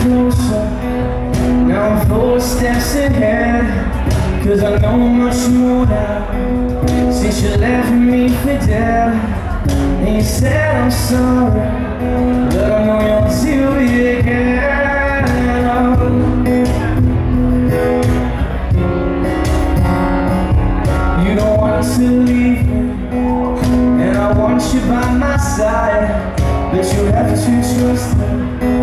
closer Now I'm four steps ahead Cause I know much more now. Since you left me for dead And you said I'm sorry But I know you'll do it again You don't want to leave And I want you by my side But you have to trust me.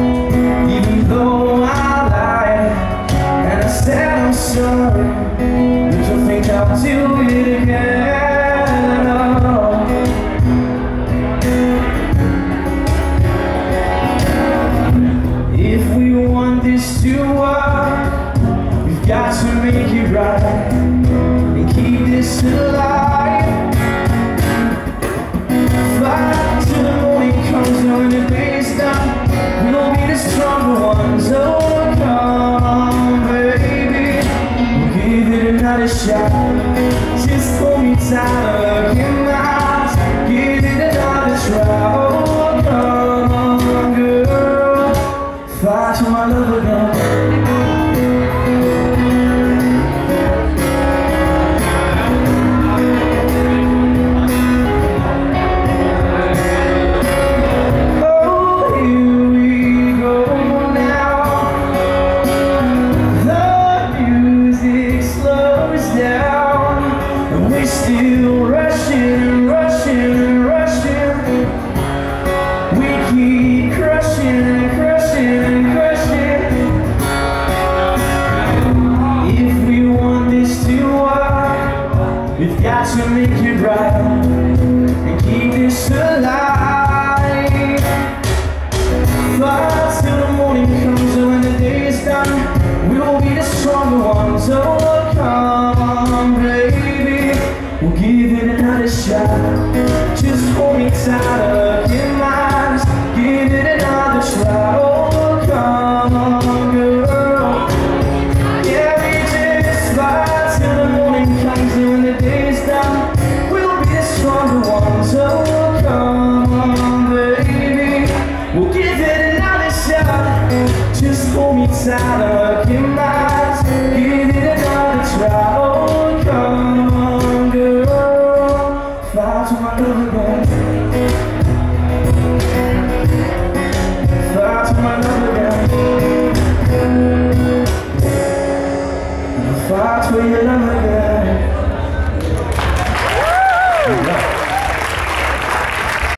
Fight till the morning comes when the day's done. We'll be the stronger ones. Oh, it another shot Just hold me tight we've got to make it right and keep this alive. Fly till the morning comes and when the day is done, we'll be the stronger ones. Oh, come, baby, we'll give it another shot. Just hold me tight, Just hold me tight, look in my eyes, another try. Oh, come, girl, fly to my love again. Fly to my